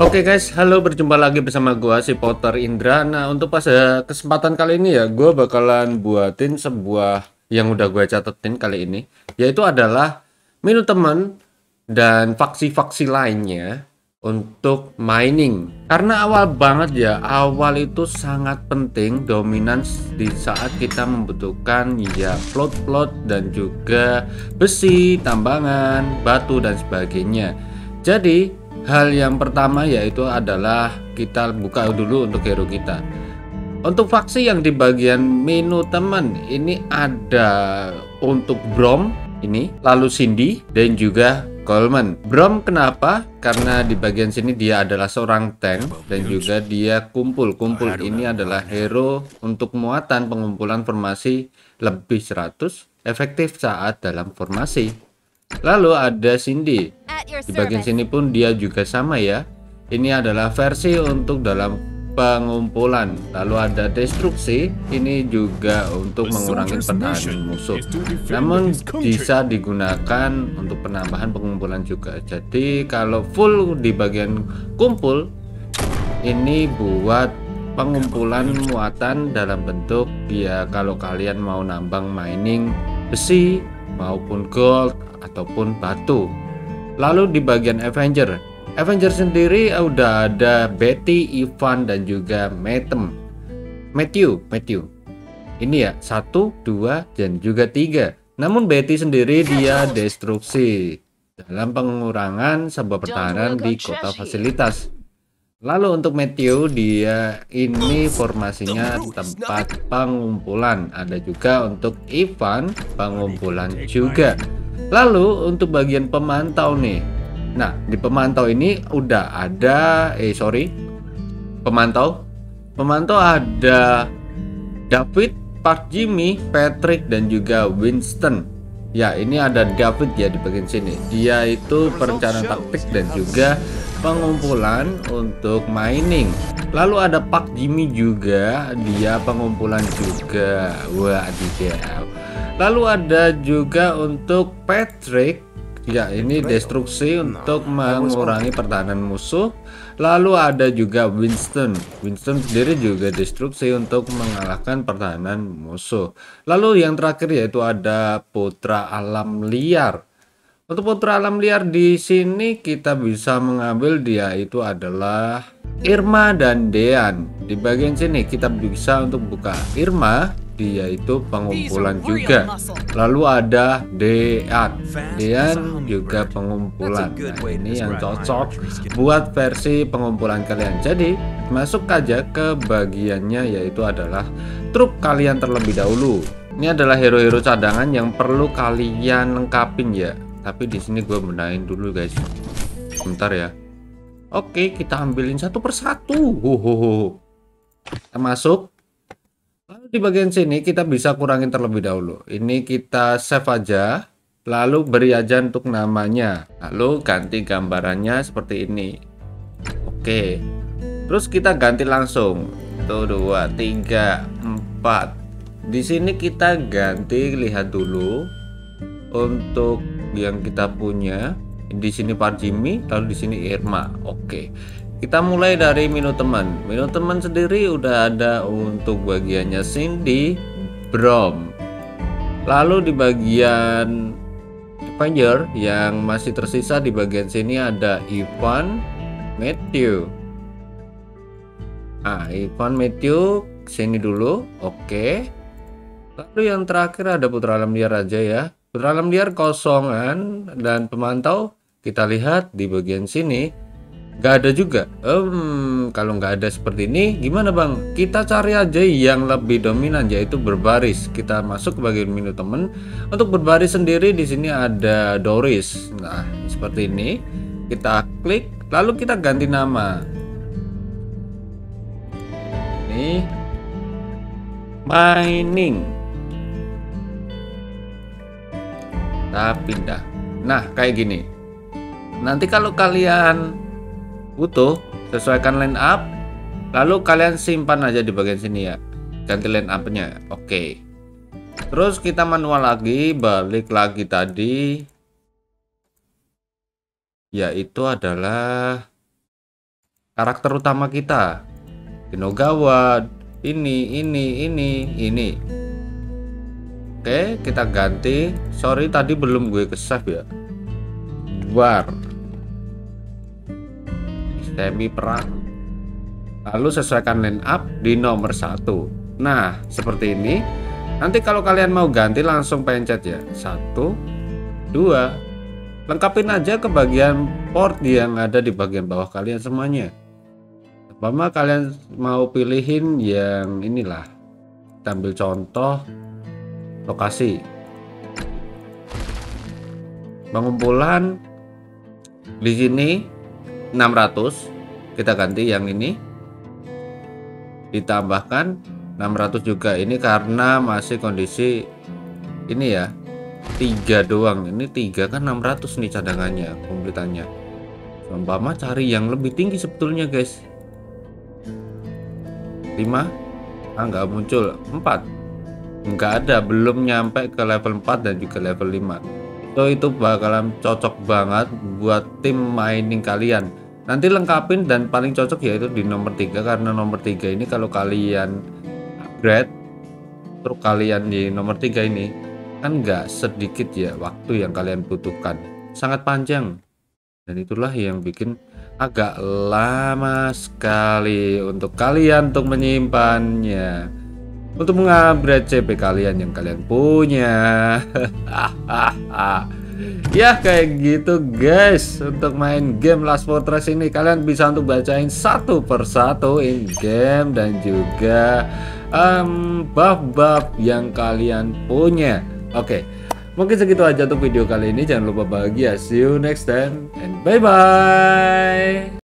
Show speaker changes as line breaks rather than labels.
Oke guys, halo berjumpa lagi bersama gua si Potter Indra. Nah, untuk pada kesempatan kali ini ya, gua bakalan buatin sebuah yang udah gua catetin kali ini, yaitu adalah menu teman dan faksi-faksi lainnya untuk mining. Karena awal banget ya, awal itu sangat penting dominans di saat kita membutuhkan ya plot-plot dan juga besi, tambangan, batu dan sebagainya. Jadi Hal yang pertama yaitu adalah kita buka dulu untuk hero kita. Untuk faksi yang di bagian menu teman ini ada untuk Brom ini, lalu Cindy dan juga Coleman. Brom kenapa? Karena di bagian sini dia adalah seorang tank dan juga dia kumpul. Kumpul ini adalah hero untuk muatan pengumpulan formasi lebih 100 efektif saat dalam formasi. Lalu ada Cindy di bagian sini pun dia juga sama ya. Ini adalah versi untuk dalam pengumpulan. Lalu ada destruksi, ini juga untuk mengurangi pertahanan musuh. Namun bisa digunakan untuk penambahan pengumpulan juga. Jadi kalau full di bagian kumpul, ini buat pengumpulan muatan dalam bentuk ya kalau kalian mau nambang mining besi maupun gold ataupun batu Lalu di bagian Avenger, Avenger sendiri udah ada Betty, Ivan dan juga. Matthew, Matthew. Ini ya satu, dua dan juga tiga. Namun Betty sendiri dia destruksi dalam pengurangan sebuah pertahanan di kota fasilitas. Lalu untuk Matthew dia ini formasinya tempat pengumpulan. Ada juga untuk Ivan pengumpulan juga. Lalu untuk bagian pemantau nih. Nah, di pemantau ini udah ada eh sorry. Pemantau. Pemantau ada David, Park Jimmy, Patrick dan juga Winston. Ya, ini ada David ya di bagian sini. Dia itu perencanaan taktik dan juga pengumpulan untuk mining. Lalu ada Pak Jimmy juga, dia pengumpulan juga. Wah, tidak. Lalu ada juga untuk Patrick. Ya ini destruksi untuk mengurangi pertahanan musuh. Lalu ada juga Winston. Winston sendiri juga destruksi untuk mengalahkan pertahanan musuh. Lalu yang terakhir yaitu ada Putra Alam Liar Untuk Putra Alam Liar di sini kita bisa mengambil dia itu adalah Irma dan Dean. Di bagian sini kita bisa untuk buka Irma dia itu pengumpulan juga. lalu ada Dean. Dean juga pengumpulan. Nah ini yang cocok buat versi pengumpulan kalian. Jadi masuk aja ke bagiannya yaitu adalah truk kalian terlebih dahulu. Ini adalah hero-hero cadangan yang perlu kalian lengkapin ya tapi di sini gue benahin dulu guys sebentar ya Oke kita ambilin satu persatu Hohoho. kita masuk Lalu di bagian sini kita bisa kurangin terlebih dahulu. Ini kita save aja, lalu beri aja untuk namanya. Lalu ganti gambarannya seperti ini. Oke. Terus kita ganti langsung. Tuh dua, tiga, empat. Di sini kita ganti lihat dulu untuk yang kita punya. Di sini Pak Jimmy, lalu di sini Irma. Oke. Kita mulai dari menu teman. Menu teman sendiri udah ada untuk bagiannya Cindy, Brom. Lalu di bagian Avenger yang masih tersisa di bagian sini ada Ivan, Matthew. Ah, Ivan, Matthew sini dulu. Oke. Lalu yang terakhir ada Putra Alam Liar aja ya. Putra Alam Liar kosongan dan pemantau kita lihat di bagian sini nggak ada juga. Um, kalau nggak ada seperti ini gimana bang? Kita cari aja yang lebih dominan yaitu berbaris. Kita masuk ke bagian menu temen. Untuk berbaris sendiri di sini ada Doris. Nah seperti ini. Kita klik lalu kita ganti nama. Ini mining kita pindah. Nah kayak gini. Nanti kalau kalian butuh sesuaikan line up lalu kalian simpan aja di bagian sini ya. Ganti line upnya. Oke. Terus kita manual lagi balik lagi tadi. Yaitu adalah karakter utama kita. Kinogawa ini ini ini ini oke kita ganti. Sorry tadi belum gue ke save ya. War semi perang. Lalu sesuaikan line up di nomor satu. Nah seperti ini. Nanti kalau kalian mau ganti langsung pencet ya. Satu dua. Lengkapin aja ke bagian port yang ada di bagian bawah kalian semuanya. Mama kalian mau pilihin yang inilah. Kita ambil contoh lokasi. Pengumpulan di sini 600 kita ganti yang ini. Ditambahkan 600 juga ini karena masih kondisi ini ya tiga doang. Ini tiga kan 600 nih cadangannya kompletannya Umpama cari yang lebih tinggi sebetulnya guys. 5 ah nggak muncul. 4 nggak ada belum nyampe ke level 4 dan juga level 5 so itu bakalan cocok banget buat tim mining kalian. Nanti lengkapin dan paling cocok yaitu di nomor 3 karena nomor 3 ini kalau kalian upgrade terus kalian di nomor 3 ini kan nggak sedikit ya waktu yang kalian butuhkan. Sangat panjang. Dan itulah yang bikin agak lama sekali untuk kalian untuk menyimpannya untuk mengupgrade CP kalian yang kalian punya ya kayak gitu guys untuk main game Last Fortress ini kalian bisa untuk bacain satu persatu in game dan juga um, buff-buff yang kalian punya oke okay. Mungkin segitu aja untuk video kali ini. Jangan lupa bahagia. See you next time and bye bye.